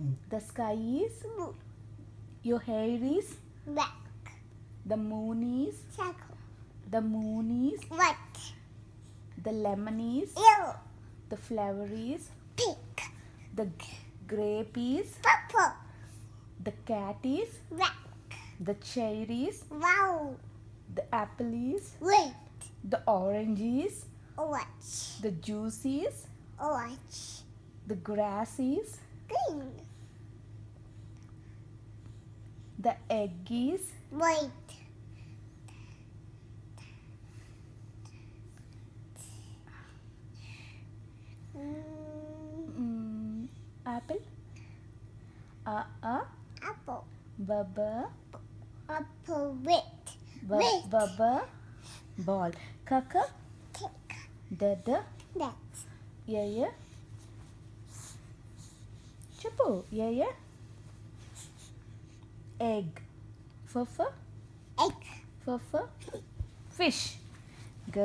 Mm. The sky is. blue, Your hair is. black, The moon is. circle, The moon is. white, The lemon is. yellow, The flower is. pink, The grape is. purple, The cat is. black, The chair is. brown, The apple is. red, The orange is. orange, The juice is. orange, The grass is. Green, The egg is. white, mm, apple. A a. Apple, b b apple, red, b Wait. b b ball. K k cake, d d that, A triple. Yeah, yeah. Egg. F? Egg. F? Fish. G,